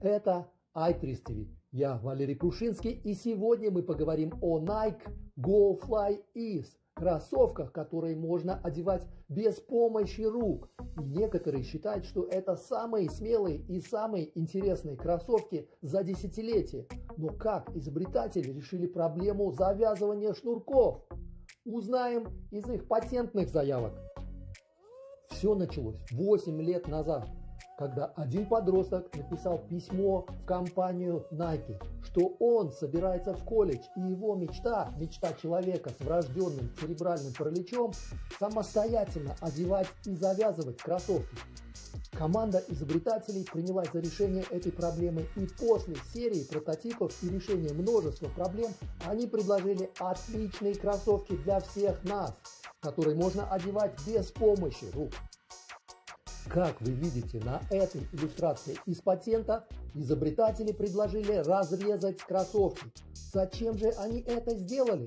Это iTrist. Я Валерий Крушинский и сегодня мы поговорим о Nike Go Fly Ease кроссовках, которые можно одевать без помощи рук. И некоторые считают, что это самые смелые и самые интересные кроссовки за десятилетие. Но как изобретатели решили проблему завязывания шнурков? Узнаем из их патентных заявок. Все началось 8 лет назад когда один подросток написал письмо в компанию Nike, что он собирается в колледж, и его мечта, мечта человека с врожденным церебральным параличом, самостоятельно одевать и завязывать кроссовки. Команда изобретателей принялась за решение этой проблемы, и после серии прототипов и решения множества проблем они предложили отличные кроссовки для всех нас, которые можно одевать без помощи рук. Как вы видите на этой иллюстрации из патента, изобретатели предложили разрезать кроссовки. Зачем же они это сделали?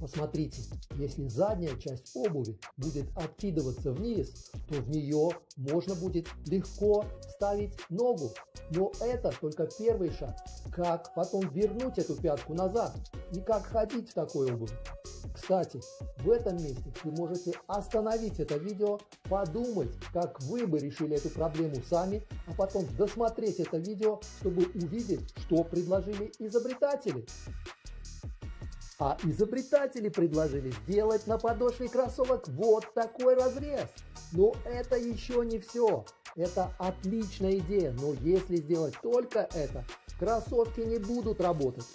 Посмотрите, если задняя часть обуви будет откидываться вниз, то в нее можно будет легко ставить ногу. Но это только первый шаг. Как потом вернуть эту пятку назад и как ходить в такой обуви. Кстати, в этом месте вы можете остановить это видео, подумать, как вы бы решили эту проблему сами, а потом досмотреть это видео, чтобы увидеть, что предложили изобретатели. А изобретатели предложили сделать на подошве кроссовок вот такой разрез. Но это еще не все. Это отличная идея, но если сделать только это, кроссовки не будут работать.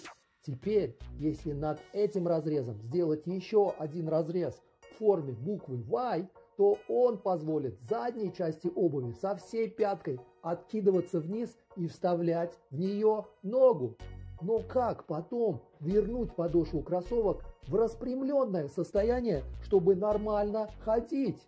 Теперь, если над этим разрезом сделать еще один разрез в форме буквы Y, то он позволит задней части обуви со всей пяткой откидываться вниз и вставлять в нее ногу. Но как потом вернуть подошву кроссовок в распрямленное состояние, чтобы нормально ходить?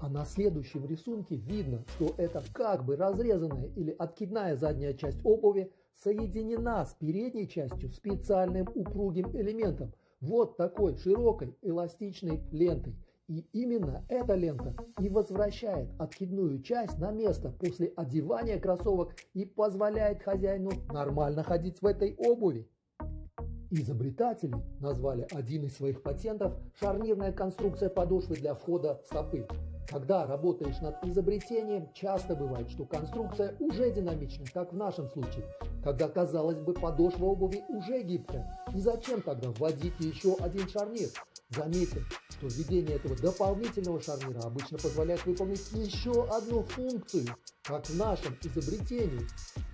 А на следующем рисунке видно, что это как бы разрезанная или откидная задняя часть обуви соединена с передней частью специальным упругим элементом, вот такой широкой эластичной лентой. И именно эта лента и возвращает откидную часть на место после одевания кроссовок и позволяет хозяину нормально ходить в этой обуви. Изобретатели назвали один из своих патентов шарнирная конструкция подошвы для входа стопы. Когда работаешь над изобретением, часто бывает, что конструкция уже динамична, как в нашем случае, когда, казалось бы, подошва обуви уже гибкая. И зачем тогда вводить еще один шарнир? Заметим, что введение этого дополнительного шарнира обычно позволяет выполнить еще одну функцию, как в нашем изобретении.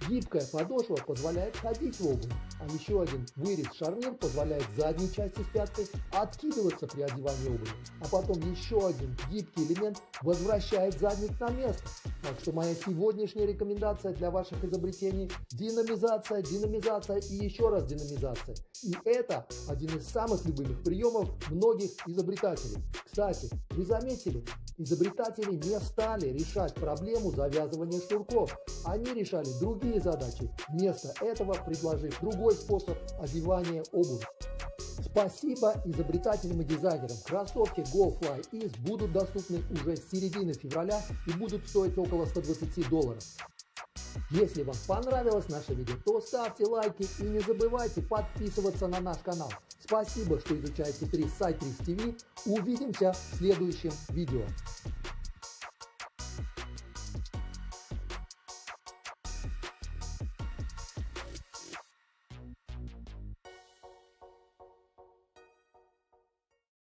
Гибкая подошва позволяет ходить в обувь, а еще один вырез шарнир позволяет задней части с пяткой откидываться при одевании обуви, а потом еще один гибкий элемент возвращает задник на место. Так что моя сегодняшняя рекомендация для ваших изобретений – динамизация, динамизация и еще раз динамизация. И это один из самых любимых приемов многих изобретателей. Кстати, вы заметили, изобретатели не стали решать проблему завязывания шнурков. Они решали другие задачи, вместо этого предложив другой способ одевания обуви. Спасибо изобретателям и дизайнерам. Кроссовки GoFly Ease будут доступны уже с середины февраля и будут стоить около 120 долларов. Если вам понравилось наше видео, то ставьте лайки и не забывайте подписываться на наш канал. Спасибо, что изучаете 3 сайт 3 ТВ. Увидимся в следующем видео.